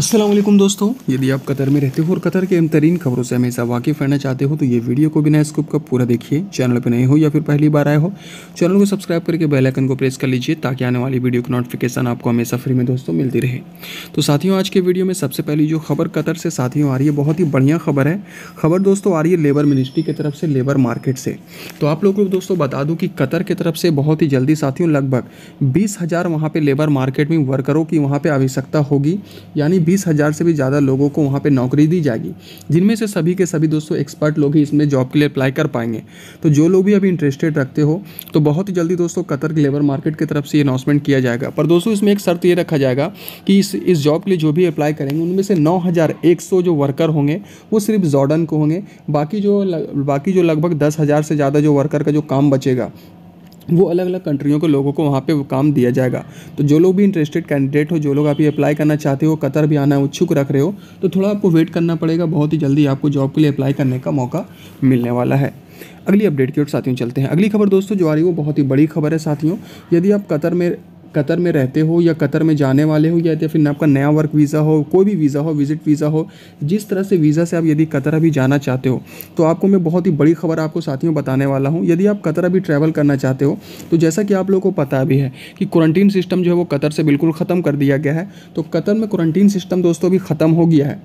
असलम दोस्तों। यदि आप कतर में रहते हो और कतर के बेहतरीन खबरों से हमेशा वाकिफ रहना चाहते हो तो ये वीडियो को बिना स्कूप का पूरा देखिए। चैनल पर नए हो या फिर पहली बार आए हो, चैनल को सब्सक्राइब करके बेल आइकन को प्रेस कर लीजिए, ताकि आने वाली वीडियो की नोटिफिकेशन आपको हमेशा फ्री में दोस्तों मिलती रहे। तो साथियों, आज के वीडियो में सबसे पहली जो खबर कतर से साथियों आ रही है, बहुत ही बढ़िया खबर है। खबर दोस्तों आ रही है लेबर मिनिस्ट्री की तरफ़ से, लेबर मार्केट से। तो आप लोगों को दोस्तों बता दूँ कि कतर की तरफ़ से बहुत ही जल्दी साथियों, लगभग बीस हज़ार वहाँ पे लेबर मार्केट में वर्करों की वहाँ पर आवश्यकता होगी। यानी बीस हज़ार से भी ज़्यादा लोगों को वहाँ पे नौकरी दी जाएगी, जिनमें से सभी के सभी दोस्तों एक्सपर्ट लोग ही इसमें जॉब के लिए अप्लाई कर पाएँगे। तो जो लोग भी अभी इंटरेस्टेड रखते हो तो बहुत ही जल्दी दोस्तों कतर की लेबर मार्केट की तरफ़ से अनाउंसमेंट किया जाएगा। पर दोस्तों इसमें एक शर्त ये रखा जाएगा कि इस इस जॉब के लिए जो भी अप्लाई करेंगे, उनमें से नौ हज़ार एक सौ जो वर्कर होंगे, वो सिर्फ़ जॉर्डन को होंगे। बाकी जो बाकी जो लगभग दस से ज़्यादा जो वर्कर का जो काम बचेगा वो अलग अलग कंट्रियों के लोगों को वहाँ पे वो काम दिया जाएगा। तो जो लोग भी इंटरेस्टेड कैंडिडेट हो, जो लोग आप ये अप्लाई करना चाहते हो, कतर भी आना है उच्छुक रख रहे हो तो थोड़ा आपको वेट करना पड़ेगा। बहुत ही जल्दी आपको जॉब के लिए अप्लाई करने का मौका मिलने वाला है। अगली अपडेट की ओर साथियों चलते हैं। अगली खबर दोस्तों जो आ रही है, वो बहुत ही बड़ी खबर है साथियों। यदि आप कतर में कतर में रहते हो या कतर में जाने वाले हो या फिर आपका नया वर्क वीज़ा हो, कोई भी वीज़ा हो विज़िट वीज़ा हो, जिस तरह से वीज़ा से आप यदि कतर अभी जाना चाहते हो तो आपको मैं बहुत ही बड़ी खबर आपको साथियों बताने वाला हूँ। यदि आप कतर अभी ट्रैवल करना चाहते हो तो जैसा कि आप लोगों को पता भी है कि क्वारंटीन सिस्टम जो है वो कतर से बिल्कुल ख़त्म कर दिया गया है। तो कतर में क्वारंटीन सिस्टम दोस्तों अभी ख़त्म हो गया है।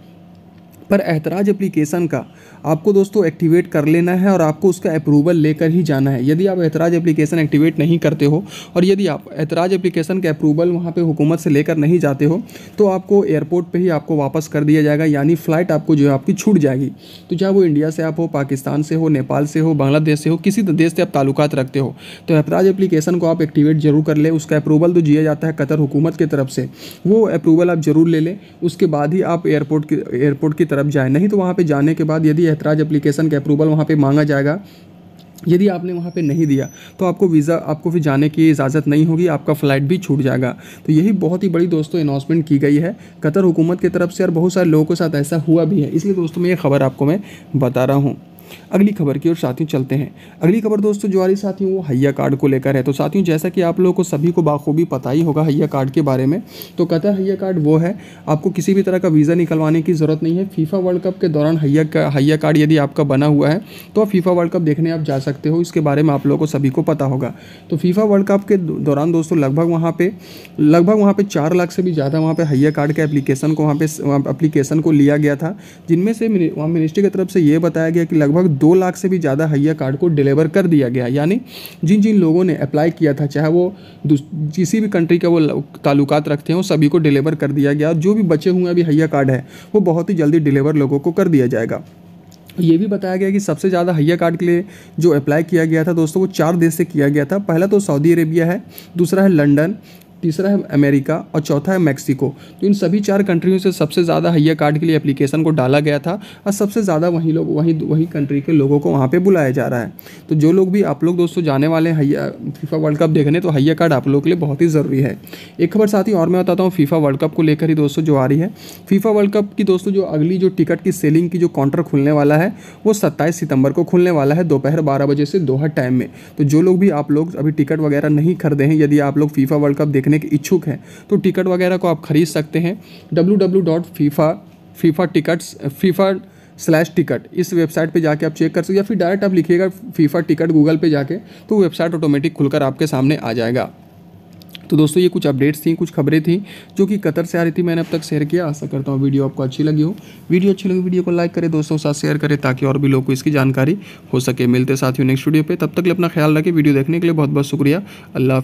पर एहतराज एप्लीकेशन का आपको दोस्तों एक्टिवेट कर लेना है और आपको उसका अप्रूवल लेकर ही जाना है। यदि आप एतराज़ एप्लीकेशन एक्टिवेट नहीं करते हो और यदि आप एतराज़ एप्लीकेशन का अप्रूवल वहाँ पे हुकूमत से लेकर नहीं जाते हो तो आपको एयरपोर्ट पे ही आपको वापस कर दिया जाएगा, यानी फ़्लाइट आपको जो है आपकी छूट जाएगी। तो चाहे वो इंडिया से आप हो पाकिस्तान से हो नेपाल से हो बांग्लादेश से हो, किसी देश से आप ताल्लुकात रखते हो तो एतराज़ एप्लीकेशन को आप एक्टिवेट ज़रूर कर लें। उसका अप्रूवल तो दिया जाता है कतर हुकूमत की तरफ़ से। वो अप्रूवल आप ज़रूर ले लें। उसके बाद ही आप एयरपोर्ट की एयरपोर्ट की तरफ़ जाएँ। नहीं तो वहाँ पर जाने के बाद यदि एतराज़ एप्लीकेशन का अप्रूवल वहाँ पर मांगा जाएगा, यदि आपने वहाँ पे नहीं दिया तो आपको वीज़ा आपको फिर जाने की इजाज़त नहीं होगी, आपका फ़्लाइट भी छूट जाएगा। तो यही बहुत ही बड़ी दोस्तों अनाउंसमेंट की गई है। कतर हुकूमत की तरफ़ से और बहुत सारे लोगों के साथ ऐसा हुआ भी है। इसलिए दोस्तों, मैं ये खबर आपको मैं बता रहा हूँ। अगली खबर की ओर साथियों चलते हैं। अगली खबर दोस्तों जो आ रही साथियों, वो हैया कार्ड को लेकर है। तो साथियों, जैसा कि आप लोगों को सभी को बाखूबी पता ही होगा हैया कार्ड के बारे में तो कतर हैया कार्ड वो है, आपको किसी भी तरह का वीज़ा निकलवाने की ज़रूरत नहीं है। फीफा वर्ल्ड कप के दौरान हैया हैया कार्ड यदि आपका बना हुआ है तो आप फीफा वर्ल्ड कप देखने आप जा सकते हो। इसके बारे में आप लोगों को सभी को पता होगा। तो फीफा वर्ल्ड कप के दौरान दोस्तों, लगभग वहाँ पे, लगभग वहाँ पे चार लाख से भी ज़्यादा वहाँ पे हैया कार्ड के एप्लीकेशन को, वहाँ पे एप्लीकेशन को लिया गया था, जिनमें से मिनिस्ट्री की तरफ़ से ये बताया गया कि लगभग दो लाख से भी ज़्यादा हैया कार्ड को डिलीवर कर दिया गया। यानी जिन जिन लोगों ने अप्लाई किया था, चाहे वो किसी भी कंट्री का वो ताल्लुकात रखते हैं सभी को डिलीवर कर दिया गया। जो भी बचे हुए अभी हैया कार्ड है, वो बहुत ही जल्दी डिलीवर लोगों को कर दिया जाएगा। ये भी बताया गया कि सबसे ज़्यादा हैया कार्ड के लिए जो अप्लाई किया गया था, दोस्तों, वो चार देश से किया गया था। पहला तो सऊदी अरेबिया है, दूसरा है लंदन तीसरा है अमेरिका और चौथा है मैक्सिको। तो इन सभी चार कंट्रियों से सबसे ज़्यादा हैया कार्ड के लिए एप्लीकेशन को डाला गया था और सबसे ज़्यादा वहीं लोग, वहीं वहीं कंट्री के लोगों को वहाँ पे बुलाया जा रहा है। तो जो लोग भी आप लोग दोस्तों जाने वाले हैं हैया फीफा वर्ल्ड कप देखने तो हैया कार्ड आप लोगों के लिए बहुत ही ज़रूरी है। एक खबर साथ ही और मैं बताता हूँ, फीफा वर्ल्ड कप को लेकर ही दोस्तों जो आ रही है। फीफा वर्ल्ड कप की दोस्तों जो अगली जो टिकट की सेलिंग की जो काउंटर खुलने वाला है, वो सत्ताईस सितंबर को खुलने वाला है, दोपहर बारह बजे से दोहर टाइम में। तो जो लोग भी आप लोग अभी टिकट वगैरह नहीं खरीदे हैं, यदि आप लोग फीफा वर्ल्ड कप देखने के इच्छुक हैं। तो टिकट वगैरह को आप ख़रीद सकते हैं। W W dot FIFA FIFA tickets, FIFA slash ticket. इस वेबसाइट पे जाके आप चेक कर सकते या फिर डायरेक्ट आप लिखिएगा फीफा टिकट गूगल पे जाके तो वेबसाइट ऑटोमेटिक खुलकर आपके सामने आ जाएगा। तो दोस्तों, ये कुछ अपडेट्स थी, कुछ खबरें थी, जो कि कतर से आ रही थी, मैंने अब तक शेयर किया। आशा करता हूँ वीडियो आपको अच्छी लगी हो। वीडियो अच्छी लगी वीडियो को लाइक करें, दोस्तों के साथ शेयर करें, ताकि और भी लोग को इसकी जानकारी हो सके। मिलते साथियों नेक्स्ट वीडियो पे। तब तक अपना ख्याल रखें। वीडियो देखने के लिए बहुत बहुत शुक्रिया। अल्लाह